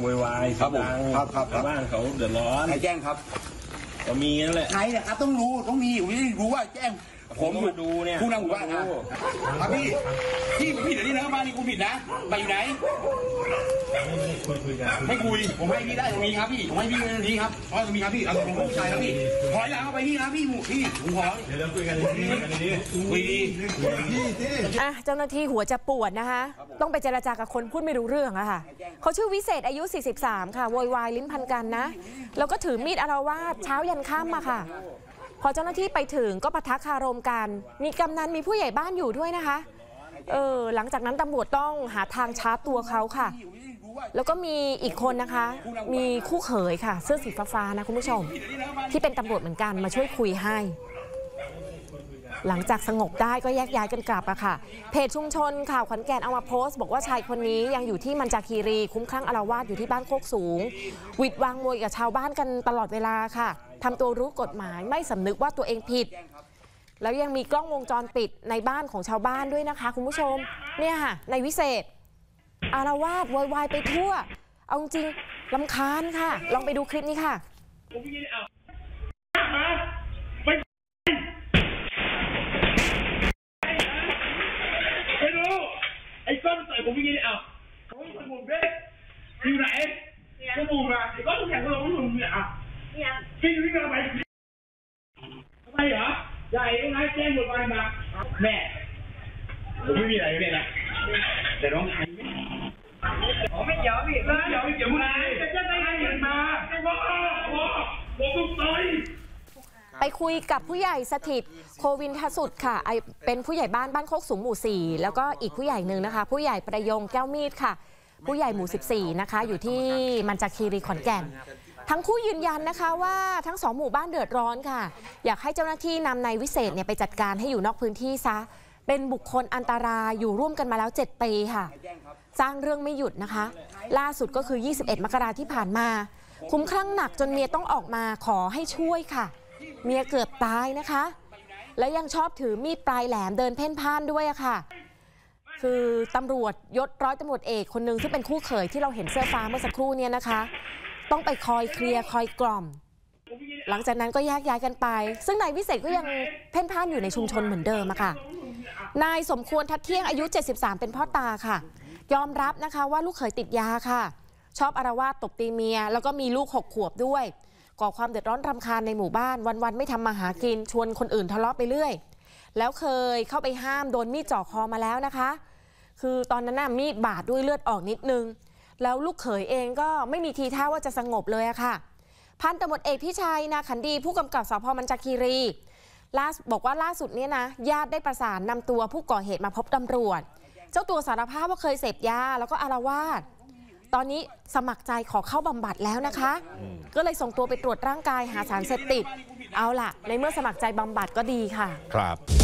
โวยวายครับผมดังครับครับครับ ชาวบ้านเขาเดือดร้อนใครแจ้งครับ ก็มีนั่นแหละ ใครเนี่ยครับต้องรู้ต้องมีผมไม่ได้รู้ว่าแจ้ง ผมผมก็มาดูเนี่ยผู้นำหมู่บ้านนะดูครับพี่พี่ผมผิดอันนี้นะบ้านนี้กูผิดนะไปอยู่ไหนไม่คุยผมให้พี่ได้ตรงนี้ครับพี่ผมให้พี่ตรงนี้ครับอ๋อตรงนี้ครับพี่เอาตรงผู้ชายครับพี่ถอยหลังเข้าไปพี่นะพี่หมู่พี่ผมขอเดี๋ยวเราคุยกันดีคุยดีอะเจ้าหน้าที่หัวจะปวดนะคะ ต้องไปเจรจากับคนพูดไม่รู้เรื่องอะค่ะเขาชื่อวิเศษอายุ 43 ค่ะโวยวายลิ้นพันกันนะ แล้วก็ถือมีดอารวาสเช้ายันค่ำมาค่ะ พอเจ้าหน้าที่ไปถึงก็ปะทะคารมกัน มีกำนันมีผู้ใหญ่บ้านอยู่ด้วยนะคะเออหลังจากนั้นตำรวจต้องหาทางชาร์จตัวเขาค่ะ แล้วก็มีอีกคนนะคะ มีคู่เขยค่ะ เสื้อสีฟ้าๆนะคุณผู้ชม ที่เป็นตำรวจเหมือนกันมาช่วยคุยให้ หลังจากสงบได้ก็แยกย้ายกันกลับอะค่ะ เพจชุมชนข่าวขอนแก่นเอามาโพสต์ บอกว่าชายคนนี้ยังอยู่ที่มันจาคีรี คุ้มคลั่งอารวาสอยู่ที่บ้านโคกสูง วิดวางมวยกับชาวบ้านกันตลอดเวลาค่ะทำตัวรู้กฎหมายไม่สำนึกว่าตัวเองผิด แล้วยังมีกล้องวงจรปิดในบ้านของชาวบ้านด้วยนะคะ คุณผู้ชม เนี่ยค่ะในวิเศษ อารวาสโวยวายไปทั่ว เอาจริงลำคาญค่ะ ลองไปดูคลิปนี้ค่ะ อ้ก้อนใส่ผมอย่างนี้เอาเขาไม่สมุนเด็กอยู่ไหนสมุนอะไอ้ก้อนแข็งเราไม่สมุนเนี่ยอ่ คุยกับผู้ใหญ่สถิตโควินทสุดค่ะเป็นผู้ใหญ่บ้านบ้านโคกสูงหมู่ 4 แล้วก็อีกผู้ใหญ่หนึ่งนะคะ ผู้ใหญ่ประยงแก้วมีดค่ะ ผู้ใหญ่หมู่ 14 นะคะ อยู่ที่มันจาคีรีขอนแก่น ทั้งคู่ยืนยันนะคะว่าทั้งสองหมู่บ้านเดือดร้อนค่ะ อยากให้เจ้าหน้าที่นำนายวิเศษเนี่ยไปจัดการให้อยู่นอกพื้นที่ซะเป็นบุคคลอันตรายอยู่ร่วมกันมาแล้ว 7 ปีค่ะ สร้างเรื่องไม่หยุดนะคะ ล่าสุดก็คือ 21 มกราที่ผ่านมา คุ้มคลั่งหนักจนเมียต้องออกมาขอให้ช่วยค่ะ เมียเกือบตายนะคะ แล้วยังชอบถือมีดปลายแหลมเดินเพ่นพ่านด้วยอะค่ะ คือตำรวจยศร้อยตำรวจเอกคนหนึ่งซึ่งเป็นคู่เขยที่เราเห็นเสื้อฟ้าเมื่อสักครู่เนี่ยนะคะ ต้องไปคอยเคลียร์คอยกล่อม หลังจากนั้นก็แยกย้ายกันไป ซึ่งนายวิเศษก็ยังเพ่นพ่านอยู่ในชุมชนเหมือนเดิมอะค่ะนายสมควรทัดเที่ยงอายุ 73 เป็นพ่อตาค่ะ ยอมรับนะคะว่าลูกเขยติดยาค่ะ ชอบอารวาสตบตีเมีย แล้วก็มีลูกหกขวบด้วย ก่อความเดือดร้อนรำคาญในหมู่บ้าน วันๆไม่ทำมาหากิน ชวนคนอื่นทะเลาะไปเรื่อย แล้วเคยเข้าไปห้ามโดนมีดจ่อคอมาแล้วนะคะ คือตอนนั้นน่ะมีดบาดด้วยเลือดออกนิดนึง แล้วลูกเขยเองก็ไม่มีทีท่าว่าจะสงบเลยอะค่ะ พันตำรวจเอกพิชัยนาขันดีผู้กำกับสพมันจาคีรีล่าบอกว่าล่าสุดนี้นะญาติได้ประสานนำตัวผู้ก่อเหตุมาพบตำรวจ เจ้าตัวสารภาพว่าเคยเสพยาแล้วก็อารวาส ตอนนี้สมัครใจขอเข้าบำบัดแล้วนะคะ ก็เลยส่งตัวไปตรวจร่างกายหาสารเสพติด เอาล่ะ ในเมื่อสมัครใจบำบัดก็ดีค่ะ ครับ